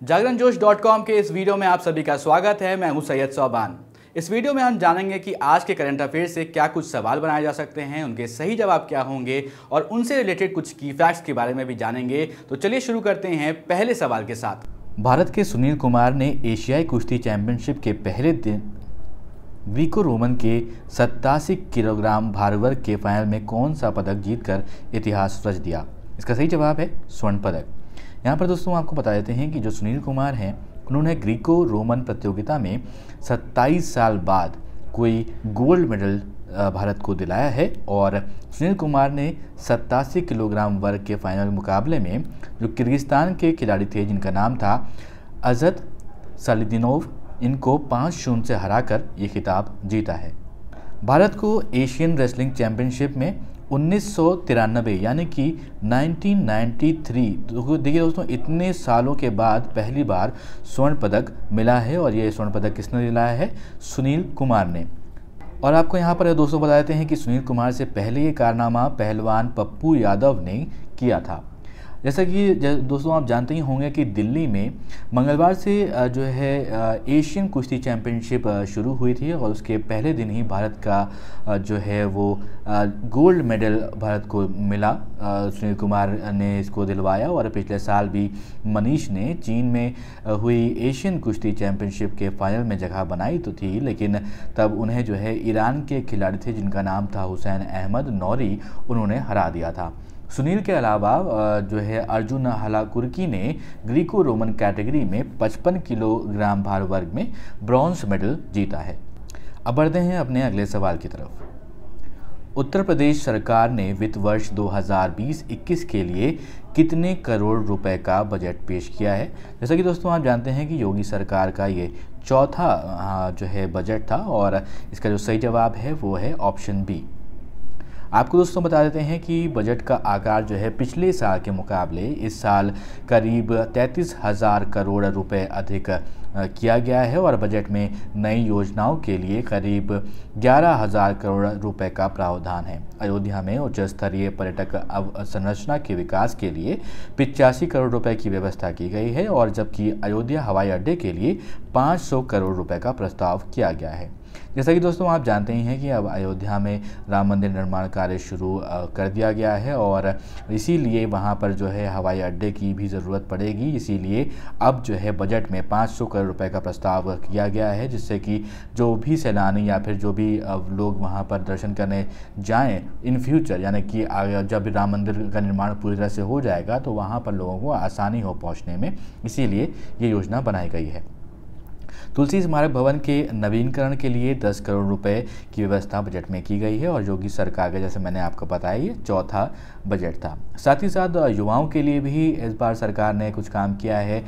जागरण जोश dot com के इस वीडियो में आप सभी का स्वागत है। मैं हूँ सैयद सौबान इस वीडियो में हम जानेंगे कि आज के करंट अफेयर से क्या कुछ सवाल बनाए जा सकते हैं, उनके सही जवाब क्या होंगे और उनसे रिलेटेड कुछ की फैक्ट्स के बारे में भी जानेंगे। तो चलिए शुरू करते हैं पहले सवाल के साथ। भारत के सुनील कुमार ने एशियाई कुश्ती चैंपियनशिप के पहले दिन ग्रीको रोमन के सत्तासी किलोग्राम भार वर्ग के फाइनल में कौन सा पदक जीतकर इतिहास रच दिया? इसका सही जवाब है स्वर्ण पदक। यहाँ पर दोस्तों आपको बता देते हैं कि जो सुनील कुमार हैं, उन्होंने ग्रीको रोमन प्रतियोगिता में 27 साल बाद कोई गोल्ड मेडल भारत को दिलाया है और सुनील कुमार ने सत्तासी किलोग्राम वर्ग के फाइनल मुकाबले में, जो किर्गिस्तान के खिलाड़ी थे, जिनका नाम था अजत सलिदिनोव, इनको पाँच शून्य से हराकर ये खिताब जीता है। भारत को एशियन रेसलिंग चैंपियनशिप में उन्नीस सौ तिरानबे, यानी कि 1993 तो देखिए दोस्तों, इतने सालों के बाद पहली बार स्वर्ण पदक मिला है और ये स्वर्ण पदक किसने दिलाया है? सुनील कुमार ने। और आपको यहाँ पर दोस्तों बता देते हैं कि सुनील कुमार से पहले ये कारनामा पहलवान पप्पू यादव ने किया था। जैसा कि दोस्तों आप जानते ही होंगे कि दिल्ली में मंगलवार से जो है एशियन कुश्ती चैंपियनशिप शुरू हुई थी और उसके पहले दिन ही भारत का जो है वो गोल्ड मेडल भारत को मिला। सुनील कुमार ने इसको दिलवाया और पिछले साल भी मनीष ने चीन में हुई एशियन कुश्ती चैंपियनशिप के फाइनल में जगह बनाई तो थी, लेकिन तब उन्हें जो है ईरान के खिलाड़ी थे जिनका नाम था हुसैन अहमद, नौरी उन्होंने हरा दिया था। सुनील के अलावा जो है अर्जुन हलाकुर्की ने ग्रीको रोमन कैटेगरी में 55 किलोग्राम भार वर्ग में ब्रॉन्ज मेडल जीता है। अब बढ़ते हैं अपने अगले सवाल की तरफ़। उत्तर प्रदेश सरकार ने वित्त वर्ष 2020-21 के लिए कितने करोड़ रुपए का बजट पेश किया है? जैसा कि दोस्तों, आप जानते हैं कि योगी सरकार का ये चौथा जो है बजट था और इसका जो सही जवाब है वो है ऑप्शन बी। आपको दोस्तों बता देते हैं कि बजट का आकार जो है पिछले साल के मुकाबले इस साल करीब तैंतीस हज़ार करोड़ रुपए अधिक किया गया है और बजट में नई योजनाओं के लिए करीब ग्यारह हज़ार करोड़ रुपए का प्रावधान है। अयोध्या में उच्च स्तरीय पर्यटक संरचना के विकास के लिए पिचासी करोड़ रुपए की व्यवस्था की गई है और जबकि अयोध्या हवाई अड्डे के लिए 500 करोड़ रुपए का प्रस्ताव किया गया है। जैसा कि दोस्तों आप जानते ही हैं कि अब अयोध्या में राम मंदिर निर्माण कार्य शुरू कर दिया गया है और इसीलिए वहाँ पर जो है हवाई अड्डे की भी ज़रूरत पड़ेगी। इसीलिए अब जो है बजट में 500 करोड़ रुपए का प्रस्ताव किया गया है, जिससे कि जो भी सैलानी या फिर जो भी लोग वहाँ पर दर्शन करने जाएँ इन फ्यूचर यानी कि जब राम मंदिर का निर्माण पूरी तरह से हो जाएगा तो वहाँ पर लोगों को आसानी हो पहुँचने में। इसीलिए ये योजना बनाई गई है। तुलसी स्मारक भवन के नवीनकरण के लिए 10 करोड़ रुपए की व्यवस्था बजट में की गई है और योगी सरकार का, जैसे मैंने आपको बताया, ये चौथा बजट था। साथ ही साथ, युवाओं के लिए भी इस बार सरकार ने कुछ काम किया है।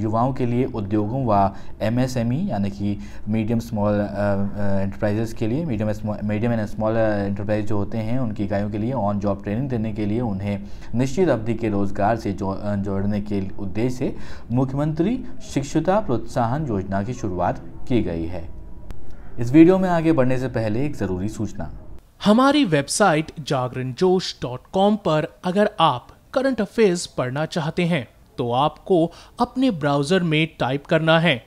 युवाओं के लिए उद्योगों व एमएसएमई, यानी कि मीडियम स्मॉल एंटरप्राइजेस के लिए, medium medium and small enterprise जो होते हैं, उनकी इकाइयों के लिए ऑन जॉब ट्रेनिंग देने के लिए, उन्हें निश्चित अवधि के रोज़गार से जोड़ने के उद्देश्य से मुख्यमंत्री शिक्षुता प्रोत्साहन योजना की शुरुआत की गई है। इस वीडियो में आगे बढ़ने से पहले एक ज़रूरी सूचना। हमारी वेबसाइट जागरण जोश डॉट कॉम पर अगर आप करंट अफेयर्स पढ़ना चाहते हैं तो आपको अपने ब्राउज़र में टाइप करना है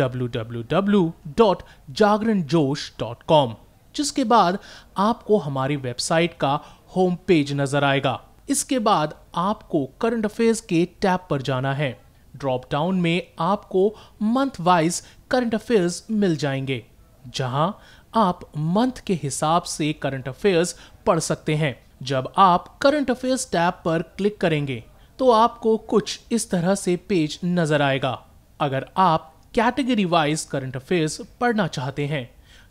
www.jagranjosh.com जिसके बाद आपको हमारी वेबसाइट का होम पेज नज़र आएगा। इसके बाद आपको करंट अफेयर्स के टैब पर जाना है। ड्रॉप डाउन में आपको मंथ वाइज करंट अफेयर्स मिल जाएँगे, जहाँ आप मंथ के हिसाब से करंट अफेयर्स पढ़ सकते हैं। जब आप करंट अफेयर्स टैब पर क्लिक करेंगे तो आपको कुछ इस तरह से पेज नज़र आएगा। अगर आप कैटेगरी वाइज करंट अफेयर्स पढ़ना चाहते हैं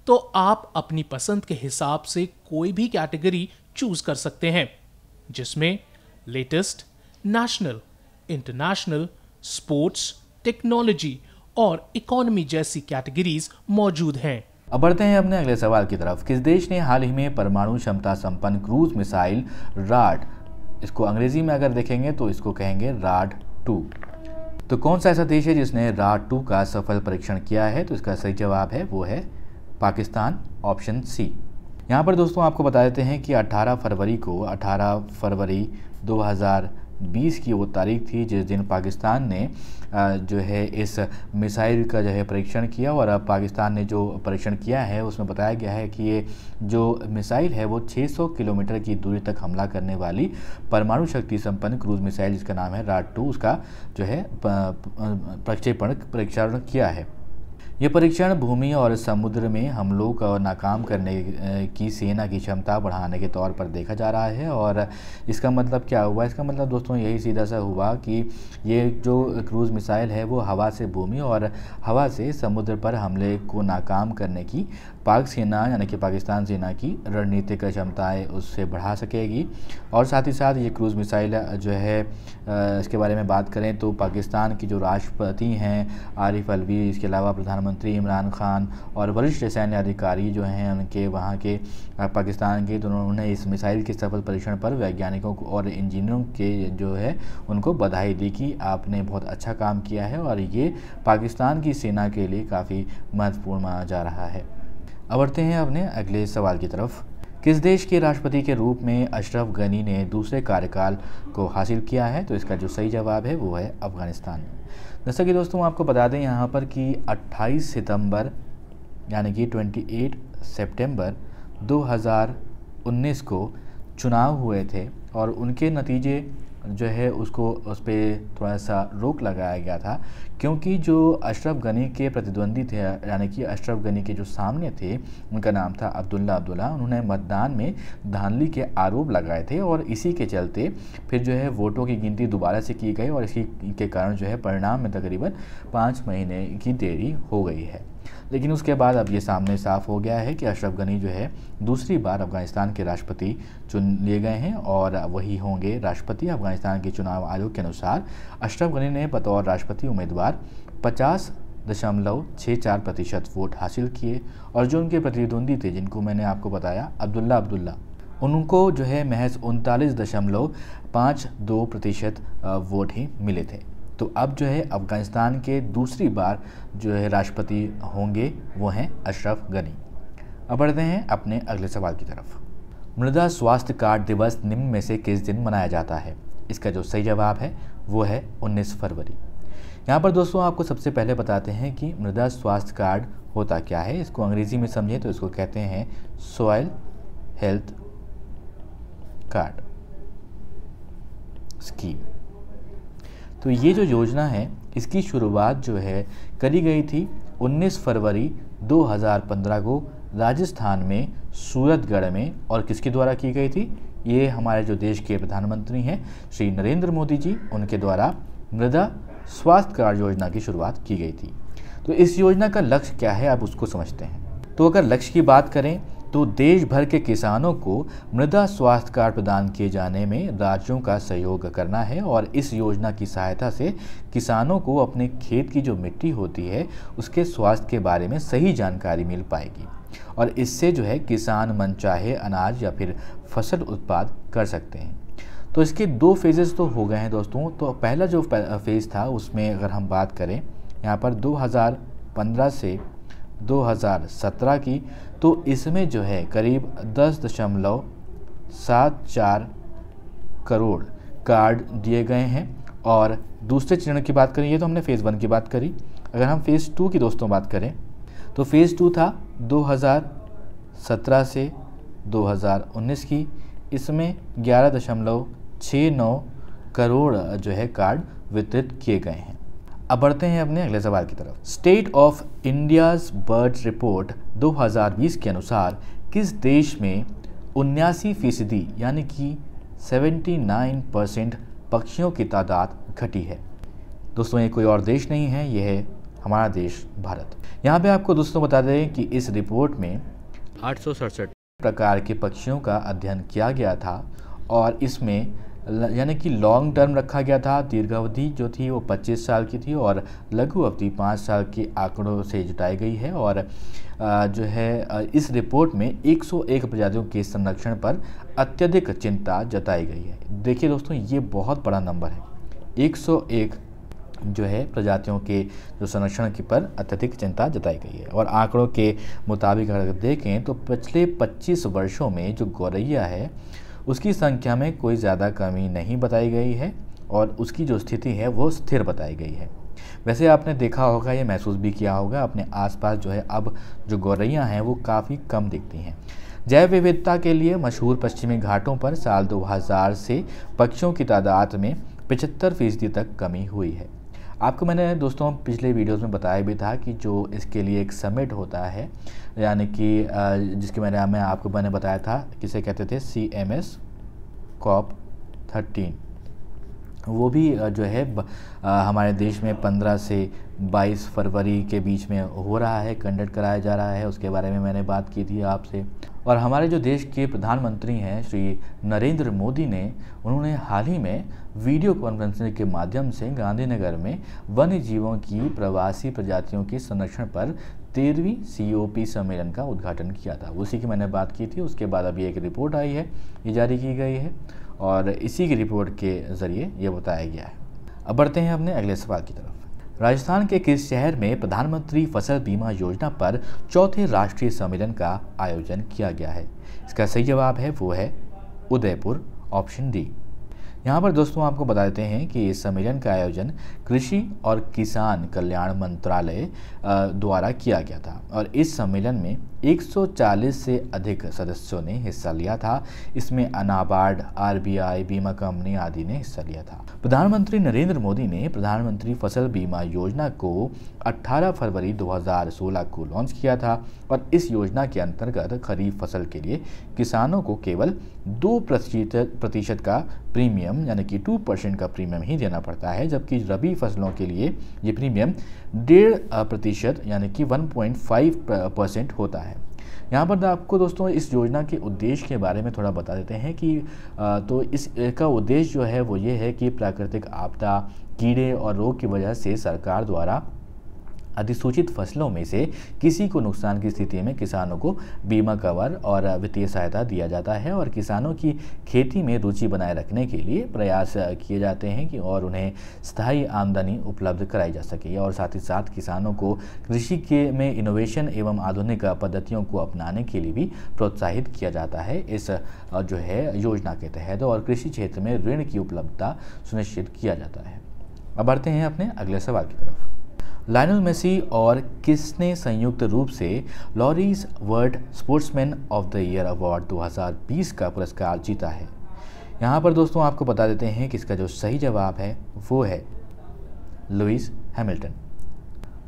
तो आप अपनी पसंद के हिसाब से कोई भी कैटेगरी चूज़ कर सकते हैं, जिसमें latest national international sports, technology और इकोनॉमी जैसी कैटेगरीज मौजूद हैं। अब बढ़ते हैं अपने अगले सवाल की तरफ़। किस देश ने हाल ही में परमाणु क्षमता संपन्न क्रूज मिसाइल राड, इसको अंग्रेज़ी में अगर देखेंगे तो इसको कहेंगे राड टू। तो कौन सा ऐसा देश है जिसने राड टू का सफल परीक्षण किया है? तो इसका सही जवाब है, वो है पाकिस्तान, ऑप्शन सी। यहाँ पर दोस्तों आपको बता देते हैं कि 18 फरवरी को 18 फरवरी 20 की वो तारीख थी जिस दिन पाकिस्तान ने जो है इस मिसाइल का जो है परीक्षण किया और अब पाकिस्तान ने जो परीक्षण किया है उसमें बताया गया है कि ये जो मिसाइल है वो 600 किलोमीटर की दूरी तक हमला करने वाली परमाणु शक्ति संपन्न क्रूज मिसाइल जिसका नाम है राट टू, उसका जो है प्रक्षेपण परीक्षण किया है। ये परीक्षण भूमि और समुद्र में हमलों को नाकाम करने की सेना की क्षमता बढ़ाने के तौर पर देखा जा रहा है और इसका मतलब क्या हुआ? इसका मतलब दोस्तों यही सीधा सा हुआ कि ये जो क्रूज़ मिसाइल है वो हवा से भूमि और हवा से समुद्र पर हमले को नाकाम करने की, पाक सेना यानी कि पाकिस्तान सेना की रणनीतिक क्षमताएँ उससे बढ़ा सकेगी। और साथ ही साथ ये क्रूज़ मिसाइल जो है इसके बारे में बात करें तो पाकिस्तान की जो राष्ट्रपति हैं आरिफ अलवी, इसके अलावा प्रधानमंत्री इमरान खान और वरिष्ठ सैन्य अधिकारी जो हैं उनके, वहाँ के पाकिस्तान के दोनों उन्होंने इस मिसाइल के सफल परीक्षण पर वैज्ञानिकों और इंजीनियरों के जो है, उनको बधाई दी कि आपने बहुत अच्छा काम किया है और ये पाकिस्तान की सेना के लिए काफ़ी महत्वपूर्ण माना जा रहा है। अब हैं अपने अगले सवाल की तरफ़। किस देश के राष्ट्रपति के रूप में अशरफ गनी ने दूसरे कार्यकाल को हासिल किया है? तो इसका जो सही जवाब है, वो है अफ़गानिस्तान। जैसा कि दोस्तों आपको बता दें यहाँ पर कि 28 सितंबर, यानी कि 28 सितंबर 2019 को चुनाव हुए थे और उनके नतीजे जो है उसको उस पर थोड़ा सा रोक लगाया गया था, क्योंकि जो अशरफ गनी के प्रतिद्वंदी थे, यानी कि अशरफ गनी के जो सामने थे, उनका नाम था अब्दुल्ला अब्दुल्ला, उन्होंने मतदान में धांधली के आरोप लगाए थे और इसी के चलते फिर जो है वोटों की गिनती दोबारा से की गई और इसी के कारण जो है परिणाम में तकरीबन पाँच महीने की देरी हो गई है। लेकिन उसके बाद अब ये सामने साफ़ हो गया है कि अशरफ गनी जो है दूसरी बार अफ़गानिस्तान के राष्ट्रपति चुन लिए गए हैं और वही होंगे राष्ट्रपति अफ़गानिस्तान के चुनाव आयोग के अनुसार। अशरफ गनी ने बतौर राष्ट्रपति उम्मीदवार पचास दशमलव छः चार प्रतिशत वोट हासिल किए और जो उनके प्रतिद्वंदी थे, जिनको मैंने आपको बताया, अब्दुल्ला अब्दुल्ला, उनको जो है महज उनतालीस दशमलव पाँच दो प्रतिशत वोट ही मिले थे। तो अब जो है अफ़गानिस्तान के दूसरी बार जो है राष्ट्रपति होंगे, वो हैं अशरफ गनी। अब बढ़ते हैं अपने अगले सवाल की तरफ़। मृदा स्वास्थ्य कार्ड दिवस निम्न में से किस दिन मनाया जाता है? इसका जो सही जवाब है, वो है 19 फरवरी। यहाँ पर दोस्तों, आपको सबसे पहले बताते हैं कि मृदा स्वास्थ्य कार्ड होता क्या है। इसको अंग्रेज़ी में समझें तो इसको कहते हैं सॉयल हेल्थ कार्ड स्कीम। तो ये जो योजना है, इसकी शुरुआत जो है, करी गई थी 19 फरवरी 2015 को राजस्थान में, सूरतगढ़ में और किसके द्वारा की गई थी? ये हमारे जो देश के प्रधानमंत्री हैं, श्री नरेंद्र मोदी जी, उनके द्वारा मृदा स्वास्थ्य कार्ड योजना की शुरुआत की गई थी। तो इस योजना का लक्ष्य क्या है, आप उसको समझते हैं। तो अगर लक्ष्य की बात करें तो देश भर के किसानों को मृदा स्वास्थ्य कार्ड प्रदान किए जाने में राज्यों का सहयोग करना है और इस योजना की सहायता से किसानों को अपने खेत की जो मिट्टी होती है, उसके स्वास्थ्य के बारे में सही जानकारी मिल पाएगी और इससे जो है किसान मनचाहे अनाज या फिर फ़सल उत्पाद कर सकते हैं। तो इसके दो फेजेस तो हो गए हैं दोस्तों। तो पहला जो फ़ेज़ था, उसमें अगर हम बात करें, यहाँ पर 2015 से 2017 की तो इसमें जो है करीब दस दशमलव सात चार करोड़ कार्ड दिए गए हैं। और दूसरे चरण की बात करें, ये तो हमने फ़ेज़ वन की बात करी। अगर हम फ़ेज़ टू की दोस्तों बात करें तो फ़ेज़ टू था 2017 से 2019 की। इसमें ग्यारह दशमलव छः नौ करोड़ जो है कार्ड वितरित किए गए हैं। अब बढ़ते हैं अपने अगले सवाल की तरफ़। State of India's bird report 2020 के अनुसार किस देश में उन्यासी फ़ीसदी यानी कि 79 परसेंट पक्षियों की तादाद घटी है? दोस्तों ये कोई और देश नहीं है यह है हमारा देश भारत। यहाँ पे आपको दोस्तों बता दें कि इस रिपोर्ट में आठ सौ सड़सठ। प्रकार के पक्षियों का अध्ययन किया गया था और इसमें यानी कि लॉन्ग टर्म रखा गया था। दीर्घ अवधि जो थी वो 25 साल की थी और लघु अवधि पाँच साल के आंकड़ों से जुटाई गई है और जो है इस रिपोर्ट में 101 प्रजातियों के संरक्षण पर अत्यधिक चिंता जताई गई है। देखिए दोस्तों, ये बहुत बड़ा नंबर है। 101 जो है प्रजातियों के जो संरक्षण की पर अत्यधिक चिंता जताई गई है। और आंकड़ों के मुताबिक अगर देखें तो पिछले 25 वर्षों में जो गौरैया है उसकी संख्या में कोई ज़्यादा कमी नहीं बताई गई है और उसकी जो स्थिति है वो स्थिर बताई गई है। वैसे आपने देखा होगा, ये महसूस भी किया होगा, अपने आसपास जो है अब जो गौरैयाँ हैं वो काफ़ी कम दिखती हैं। जैव विविधता के लिए मशहूर पश्चिमी घाटों पर साल 2000 से पक्षियों की तादाद में पचहत्तर फ़ीसदी तक कमी हुई है। आपको मैंने दोस्तों पिछले वीडियोस में बताया भी था कि जो इसके लिए एक समिट होता है, यानी कि जिसके मैंने, मैं आपको मैंने बताया था, किसे कहते थे? C M S COP thirteen वो भी जो है हमारे देश में 15 से 22 फरवरी के बीच में हो रहा है कंडक्ट कराया जा रहा है। उसके बारे में मैंने बात की थी आपसे। और हमारे जो देश के प्रधानमंत्री हैं, श्री नरेंद्र मोदी ने, उन्होंने हाल ही में वीडियो कॉन्फ्रेंसिंग के माध्यम से गांधीनगर में वन्य जीवों की प्रवासी प्रजातियों के संरक्षण पर तेरहवीं सी सम्मेलन का उद्घाटन किया था। उसी की मैंने बात की थी, उसके बाद अभी एक रिपोर्ट आई है, ये जारी की गई है और इसी की रिपोर्ट के ज़रिए ये बताया गया है। अब बढ़ते हैं अपने अगले सवाल की तरफ़। राजस्थान के किस शहर में प्रधानमंत्री फ़सल बीमा योजना पर चौथे राष्ट्रीय सम्मेलन का आयोजन किया गया है? इसका सही जवाब है, वो है उदयपुर ऑप्शन डी यहाँ पर दोस्तों आपको बता देते हैं कि इस सम्मेलन का आयोजन कृषि और किसान कल्याण मंत्रालय द्वारा किया गया था। और इस सम्मेलन में 140 से अधिक सदस्यों ने हिस्सा लिया था। इसमें अनाबार्ड, आरबीआई, बीमा कंपनी आदि ने हिस्सा लिया था। प्रधानमंत्री नरेंद्र मोदी ने प्रधानमंत्री फ़सल बीमा योजना को 18 फरवरी 2016 को लॉन्च किया था और इस योजना के अंतर्गत खरीफ फ़सल के लिए किसानों को केवल दो प्रतिशत का प्रीमियम, यानी कि टू परसेंट का प्रीमियम ही देना पड़ता है, जबकि रबी फ़सलों के लिए ये प्रीमियम डेढ़ प्रतिशत, यानी कि 1.5 परसेंट होता है। यहाँ पर आपको दोस्तों इस योजना के उद्देश्य के बारे में थोड़ा बता देते हैं कि तो इसका उद्देश्य जो है वो ये है कि प्राकृतिक आपदा, कीड़े और रोग की वजह से सरकार द्वारा अधिसूचित फ़सलों में से किसी को नुकसान की स्थिति में किसानों को बीमा कवर और वित्तीय सहायता दिया जाता है और किसानों की खेती में रुचि बनाए रखने के लिए प्रयास किए जाते हैं कि और उन्हें स्थायी आमदनी उपलब्ध कराई जा सके। और साथ ही साथ किसानों को कृषि के में इनोवेशन एवं आधुनिक पद्धतियों को अपनाने के लिए भी प्रोत्साहित किया जाता है इस जो है, योजना के तहत और कृषि क्षेत्र में ऋण की उपलब्धता सुनिश्चित किया जाता है। अब बढ़ते हैं अपने अगले सवाल की तरफ़। लाइनल मेसी और किसने संयुक्त रूप से Laureus World Sportsman of the Year award 2020 का पुरस्कार जीता है? यहाँ पर दोस्तों आपको बता देते हैं कि इसका जो सही जवाब है, वो है लुइस हैमिल्टन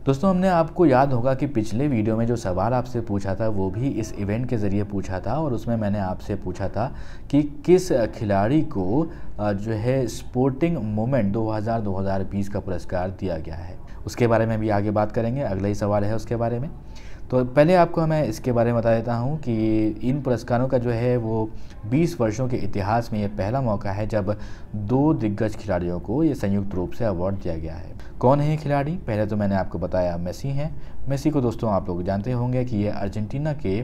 दोस्तों, हमने आपको याद होगा कि पिछले वीडियो में जो सवाल आपसे पूछा था, वो भी इस इवेंट के ज़रिए पूछा था और उसमें मैंने आपसे पूछा था कि किस खिलाड़ी को जो है स्पोर्टिंग मोमेंट 2000-2020 का पुरस्कार दिया गया है। उसके बारे में भी आगे बात करेंगे। अगला ही सवाल है उसके बारे में। तो पहले आपको मैं इसके बारे में बता देता हूँ कि इन पुरस्कारों का जो है वो 20 वर्षों के इतिहास में ये पहला मौका है जब दो दिग्गज खिलाड़ियों को ये संयुक्त रूप से अवार्ड दिया गया है। कौन है ये खिलाड़ी? पहले तो मैंने आपको बताया मेसी हैं। मेसी को दोस्तों आप लोग जानते होंगे कि ये अर्जेंटीना के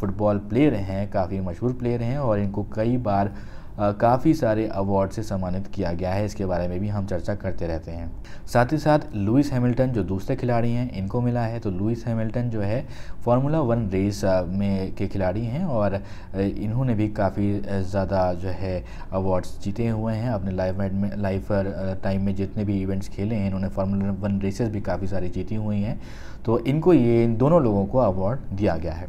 फुटबॉल प्लेयर हैं, काफ़ी मशहूर प्लेयर हैं और इनको कई बार काफ़ी सारे अवार्ड से सम्मानित किया गया है। इसके बारे में भी हम चर्चा करते रहते हैं। साथ ही साथ लुइस हैमिल्टन जो दूसरे खिलाड़ी हैं, इनको मिला है। तो लुइस हैमिल्टन जो है फार्मूला वन रेस में के खिलाड़ी हैं और इन्होंने भी काफ़ी ज़्यादा जो है अवार्ड्स जीते हुए हैं। अपने लाइफ में लाइफ टाइम में जितने भी इवेंट्स खेले हैं, इन्होंने फार्मूला वन रेसेस भी काफ़ी सारी जीती हुई हैं। तो इनको ये, इन दोनों लोगों को अवार्ड दिया गया है।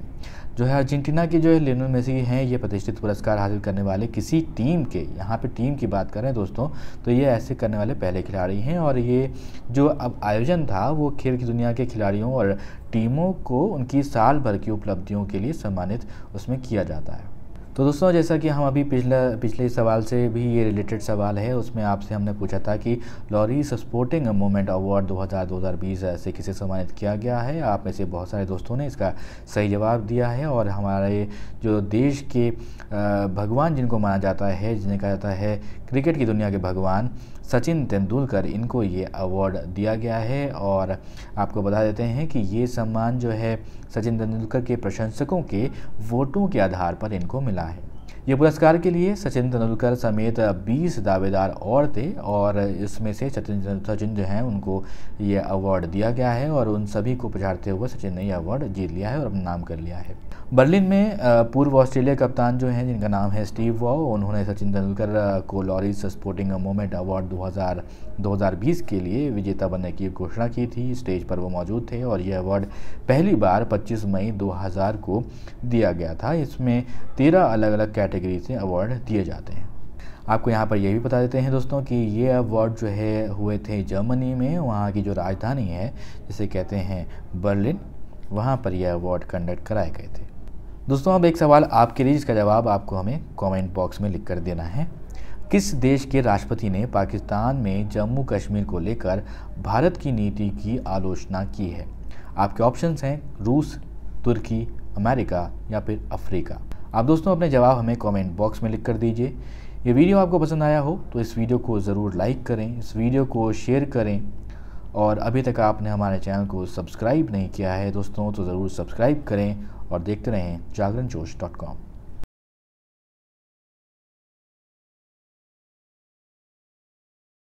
जो है अर्जेंटीना के जो है लियोनल मेसी हैं, ये प्रतिष्ठित पुरस्कार हासिल करने वाले किसी टीम के, यहाँ पे टीम की बात करें दोस्तों तो ये ऐसे करने वाले पहले खिलाड़ी हैं और ये जो अब आयोजन था, वो खेल की दुनिया के खिलाड़ियों और टीमों को उनकी साल भर की उपलब्धियों के लिए सम्मानित उसमें किया जाता है। तो दोस्तों, जैसा कि हम अभी पिछला, पिछले सवाल से भी ये रिलेटेड सवाल है, उसमें आपसे हमने पूछा था कि लॉरीस स्पोर्टिंग मूवमेंट अवार्ड 2000-2020 से किसे सम्मानित किया गया है? आप में से बहुत सारे दोस्तों ने इसका सही जवाब दिया है और हमारे जो देश के भगवान जिनको माना जाता है, जिन्हें कहा जाता है, क्रिकेट की दुनिया के भगवान सचिन तेंदुलकर, इनको ये अवार्ड दिया गया है और आपको बता देते हैं कि ये सम्मान जो है सचिन तेंदुलकर के प्रशंसकों के वोटों के आधार पर इनको मिला है। ये पुरस्कार के लिए सचिन तेंदुलकर समेत 20 दावेदार और थे और इसमें से सचिन सचिन जो हैं, उनको ये अवार्ड दिया गया है और उन सभी को पछाड़ते हुए सचिन ने यह अवार्ड जीत लिया है और अपना नाम कर लिया है। बर्लिन में पूर्व ऑस्ट्रेलिया कप्तान जो हैं, जिनका नाम है स्टीव वॉ उन्होंने सचिन तेंदुलकर को लॉरिस स्पोर्टिंग मोमेंट अवार्ड 2000 2020 के लिए विजेता बनने की घोषणा की थी। स्टेज पर वो मौजूद थे और यह अवार्ड पहली बार 25 मई 2000 को दिया गया था। इसमें तेरह अलग अलग कैटेगरी से अवार्ड दिए जाते हैं। आपको यहाँ पर यह भी बता देते हैं दोस्तों कि ये अवार्ड जो है, हुए थे जर्मनी में, वहाँ की जो राजधानी है, जिसे कहते हैं बर्लिन, वहाँ पर यह अवार्ड कंडक्ट कराए गए थे। दोस्तों, अब एक सवाल आपके लिए, जिसका जवाब आपको हमें कमेंट बॉक्स में लिख कर देना है। किस देश के राष्ट्रपति ने पाकिस्तान में जम्मू कश्मीर को लेकर भारत की नीति की आलोचना की है? आपके ऑप्शंस हैं रूस, तुर्की, अमेरिका या फिर अफ्रीका। आप दोस्तों अपने जवाब हमें कमेंट बॉक्स में लिख कर दीजिए। ये वीडियो आपको पसंद आया हो तो इस वीडियो को ज़रूर लाइक करें, इस वीडियो को शेयर करें। और अभी तक आपने हमारे चैनल को सब्सक्राइब नहीं किया है दोस्तों तो ज़रूर सब्सक्राइब करें और देखते रहें जागरण जोश डॉट कॉम